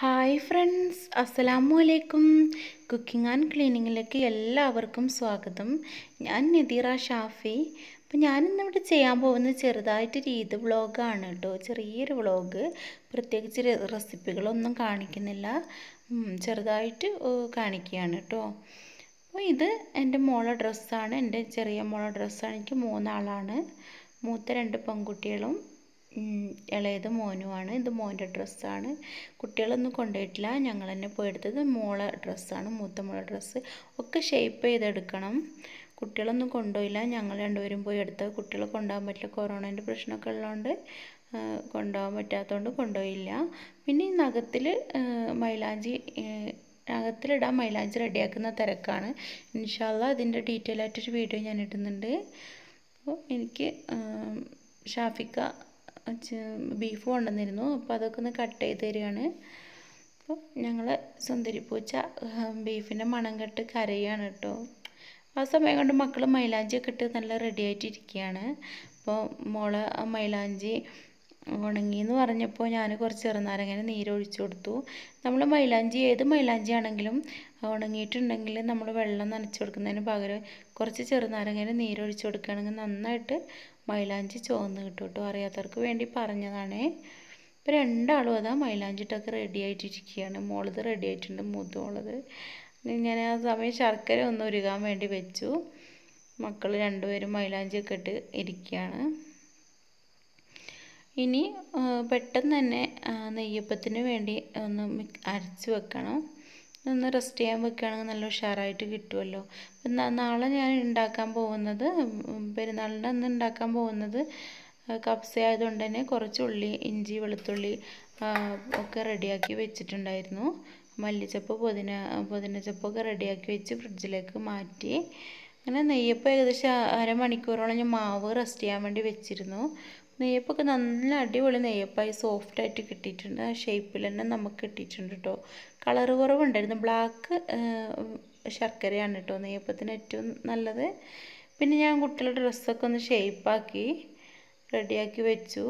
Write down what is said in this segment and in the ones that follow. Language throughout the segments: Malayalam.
ഹായ് ഫ്രണ്ട്സ് അസ്സലാമു അലൈക്കും കുക്കിംഗ് ആൻഡ് ക്ലീനിങ്ങിലേക്ക് എല്ലാവർക്കും സ്വാഗതം. ഞാൻ നദീറ ഷാഫി. അപ്പോൾ ഞാനിന്നിവിടെ ചെയ്യാൻ പോകുന്നത് ചെറുതായിട്ട് രീതി വ്ളോഗാണ് കേട്ടോ. ചെറിയൊരു വ്ളോഗ്. പ്രത്യേകിച്ച് റെസിപ്പികളൊന്നും കാണിക്കുന്നില്ല. ചെറുതായിട്ട് കാണിക്കുകയാണ് കേട്ടോ. അപ്പോൾ ഇത് എന്റെ മോളെ ഡ്രസ്സാണ്. എന്റെ ചെറിയ മോളെ ഡ്രസ്സാണ്. എനിക്ക് മൂന്നാളാണ്. മൂത്ത രണ്ട് പെൺകുട്ടികളും. ഇളയത് മോനുമാണ് ഇത് മോന്റെ ഡ്രസ്സാണ്. കുട്ടികളൊന്നും കൊണ്ടുപോയിട്ടില്ല. ഞങ്ങൾ തന്നെ പോയി എടുത്തത് മോളെ ഡ്രസ്സാണ് മൂത്ത മോളെ ഡ്രസ്സ്. ഒക്കെ ഷേപ്പ് ചെയ്തെടുക്കണം. കുട്ടികളൊന്നും കൊണ്ടുപോയില്ല. ഞങ്ങൾ രണ്ടുപേരും പോയി എടുത്തത് കുട്ടികളെ കൊണ്ടുപോകാൻ പറ്റില്ല. കൊറോണേന്റെ പ്രശ്നമൊക്കെ ഉള്ളതുകൊണ്ട് കൊണ്ടുപോകാൻ പറ്റാത്തതുകൊണ്ട് കൊണ്ടുപോയില്ല. പിന്നെ ഈ നഖത്തിൽ മൈലാഞ്ചി നഖത്തിലിടാൻ മൈലാഞ്ചി റെഡിയാക്കുന്ന തിരക്കാണ്. ഇൻഷാല്ല അതിന്റെ ഡീറ്റെയിൽ ആയിട്ടൊരു വീഡിയോ ഞാൻ ഇടുന്നുണ്ട്. അപ്പോൾ എനിക്ക് ഷാഫിക്ക ബീഫ് കൊണ്ടുവന്നിരുന്നു. അപ്പോൾ അതൊക്കെ ഒന്ന് കട്ട് ചെയ്ത് തരികയാണ്. അപ്പോൾ ഞങ്ങൾ സുന്ദരിപ്പൂച്ച ബീഫിന്റെ മണം കെട്ട് കരയാണ് കേട്ടോ. ആ സമയം കൊണ്ട് മക്കൾ മൈലാഞ്ചിയൊക്കെ ഇട്ട് നല്ല റെഡി ആയിട്ടിരിക്കുകയാണ് അപ്പോൾ മോളെ മൈലാഞ്ചി ഉണങ്ങി എന്ന് പറഞ്ഞപ്പോൾ ഞാൻ കുറച്ച് ചെറുനാരങ്ങനെ നീരൊഴിച്ചു കൊടുത്തു. നമ്മൾ മൈലാഞ്ചി ഏത് മൈലാഞ്ചി ആണെങ്കിലും ഉണങ്ങിയിട്ടുണ്ടെങ്കിൽ നമ്മൾ വെള്ളം നനച്ച് കൊടുക്കുന്നതിന് പകരം കുറച്ച് ചെറുനാരങ്ങനെ നീരൊഴിച്ചു കൊടുക്കുകയാണെങ്കിൽ നന്നായിട്ട് മൈലാഞ്ചി ചുവന്ന് കിട്ടും കേട്ടോ. അറിയാത്തവർക്ക് വേണ്ടി പറഞ്ഞതാണേ. ഇപ്പോൾ രണ്ടാളും അതാ മൈലാഞ്ചിട്ടൊക്കെ റെഡി ആയിട്ടിരിക്കുകയാണ്. മോളത് റെഡി ആയിട്ടുണ്ട് മൂത്ത ഞാൻ ആ സമയം ശർക്കര ഒന്ന് ഉരുകാൻ വേണ്ടി വെച്ചു. മക്കൾ രണ്ടുപേരും മൈലാഞ്ചിയൊക്കെ ഇട്ട് ഇരിക്കുകയാണ്. ഇനി പെട്ടെന്ന് തന്നെ നെയ്യപ്പത്തിന് വേണ്ടി ഒന്ന് അരച്ച് വെക്കണം. ഒന്ന് റെസ്റ്റ് ചെയ്യാൻ വെക്കുകയാണെങ്കിൽ നല്ല ഉഷാറായിട്ട് കിട്ടുമല്ലോ നാളെ ഞാൻ ഉണ്ടാക്കാൻ പോകുന്നത് പെരുന്നാളിന്റെ അന്ന് ഉണ്ടാക്കാൻ പോകുന്നത് കപ്സ ആയതുകൊണ്ട് തന്നെ കുറച്ച് ഉള്ളി ഇഞ്ചി വെളുത്തുള്ളി ഒക്കെ റെഡിയാക്കി വെച്ചിട്ടുണ്ടായിരുന്നു. മല്ലിച്ചപ്പ് പുതിന പുതിനച്ചപ്പൊക്കെ റെഡിയാക്കി വെച്ച് ഫ്രിഡ്ജിലേക്ക് മാറ്റി. അങ്ങനെ നെയ്യപ്പം ഏകദേശം അരമണിക്കൂറോളം ഞാൻ മാവ് റെസ്റ്റ് ചെയ്യാൻ വേണ്ടി വെച്ചിരുന്നു. നെയ്യപ്പൊക്കെ നല്ല അടിപൊളി നെയ്യപ്പായി സോഫ്റ്റായിട്ട് കിട്ടിയിട്ടുണ്ട്. ആ ഷേപ്പിൽ തന്നെ നമുക്ക് കിട്ടിയിട്ടുണ്ട് കേട്ടോ കളർ കുറവുണ്ടായിരുന്നു. ബ്ലാക്ക് ശർക്കരയാണ് കേട്ടോ നെയ്യപ്പത്തിന് ഏറ്റവും നല്ലത്. പിന്നെ ഞാൻ കുട്ടികളുടെ ഡ്രസ്സൊക്കെ ഒന്ന് ഷേപ്പാക്കി റെഡിയാക്കി വെച്ചു.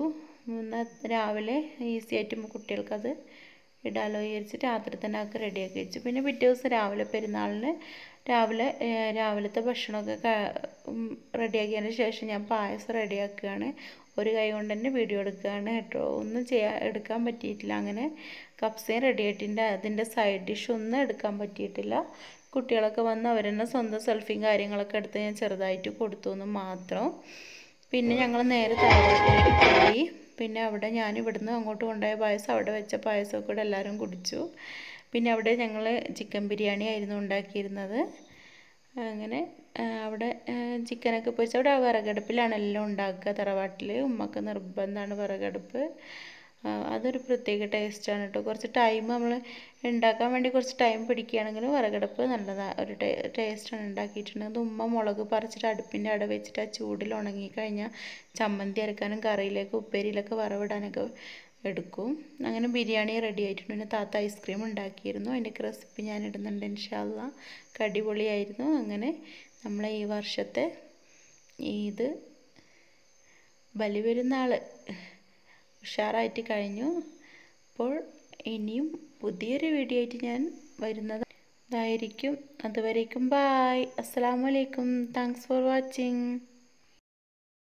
രാവിലെ ഈസി ആയിട്ട് കുട്ടികൾക്കത് ഇടാലോ വിചാരിച്ച് രാത്രി തന്നെ അതൊക്കെ റെഡിയാക്കി വെച്ചു. പിന്നെ പിറ്റേ ദിവസം രാവിലെ പെരുന്നാളിന് രാവിലെ രാവിലത്തെ ഭക്ഷണമൊക്കെ റെഡിയാക്കിയതിന് ശേഷം ഞാൻ പായസം റെഡിയാക്കുകയാണ് ഒരു കൈ കൊണ്ട് തന്നെ വീഡിയോ എടുക്കുകയാണ് കേട്ടോ. ഒന്നും ചെയ്യാൻ എടുക്കാൻ പറ്റിയിട്ടില്ല. അങ്ങനെ കപ്സയും ആയിട്ടുണ്ട്. അതിന്റെ സൈഡ് ഡിഷ് ഒന്നും എടുക്കാൻ പറ്റിയിട്ടില്ല. കുട്ടികളൊക്കെ വന്ന് അവർ തന്നെ സ്വന്തം സെൽഫിയും കാര്യങ്ങളൊക്കെ എടുത്ത് ഞാൻ ചെറുതായിട്ട് കൊടുത്തു എന്ന് മാത്രം. പിന്നെ ഞങ്ങൾ നേരെ തറവാട്ടിലേക്ക് പോയി. പിന്നെ അവിടെ ഞാൻ ഇവിടുന്ന് അങ്ങോട്ട് കൊണ്ടുപോയ പായസം അവിടെ വെച്ച പായസമൊക്കെ കൂടെ എല്ലാവരും കുടിച്ചു. പിന്നെ അവിടെ ഞങ്ങൾ ചിക്കൻ ബിരിയാണി ആയിരുന്നു ഉണ്ടാക്കിയിരുന്നത്. അങ്ങനെ അവിടെ ചിക്കനൊക്കെ പൊരിച്ച് അവിടെ വിറകടുപ്പിലാണ് എല്ലാം ഉണ്ടാക്കുക തറവാട്ടിൽ ഉമ്മക്ക് നിർബന്ധമാണ് വിറകടുപ്പ്. അതൊരു പ്രത്യേക ടേസ്റ്റാണ് കേട്ടോ കുറച്ച് ടൈം നമ്മൾ ഉണ്ടാക്കാൻ വേണ്ടി കുറച്ച് ടൈം പിടിക്കുകയാണെങ്കിൽ വിറകടുപ്പ് നല്ലതാണ് ഒരു ടേസ്റ്റാണ് ഉണ്ടാക്കിയിട്ടുണ്ടെങ്കിൽ. ഉമ്മ മുളക് പറിച്ചിട്ട് അടുപ്പിന്റെ അവിടെ വെച്ചിട്ട് ആ ചൂടിൽ ഉണങ്ങിക്കഴിഞ്ഞാൽ ചമ്മന്തി അരക്കാനും കറിയിലേക്ക് ഉപ്പേരിയിലൊക്കെ വറവിടാനൊക്കെ എടുക്കും. അങ്ങനെ ബിരിയാണി റെഡി ആയിട്ടുണ്ട്. പിന്നെ താത്ത ഐസ്ക്രീം ഉണ്ടാക്കിയിരുന്നു. അതിന്റെയൊക്കെ റെസിപ്പി ഞാൻ ഇടുന്നുണ്ട് ഇൻഷാല്ല അടിപൊളിയായിരുന്നു. അങ്ങനെ നമ്മളെ ഈ വർഷത്തെ ഇത് ബലിപെരുന്നാൾ ഉഷാറായിട്ട് കഴിഞ്ഞു. അപ്പോൾ ഇനിയും പുതിയൊരു വീഡിയോ ആയിട്ട് ഞാൻ വരുന്നത് ഇതായിരിക്കും. അതുവരേക്കും ബായ് അസ്സാം വലൈക്കും താങ്ക്സ് ഫോർ വാച്ചിങ്